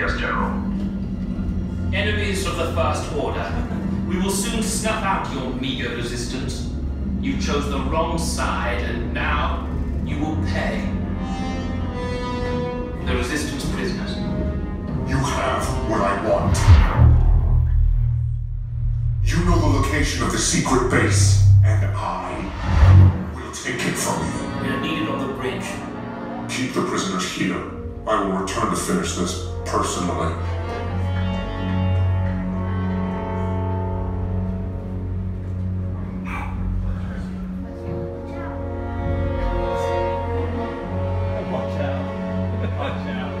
Yes, General. Enemies of the First Order, we will soon snuff out your meager resistance. You chose the wrong side, and now you will pay. The Resistance prisoners. You have what I want. You know the location of the secret base, and I will take it from you. We are needed on the bridge. Keep the prisoners here. I will return to finish this personally. Watch out. Watch out.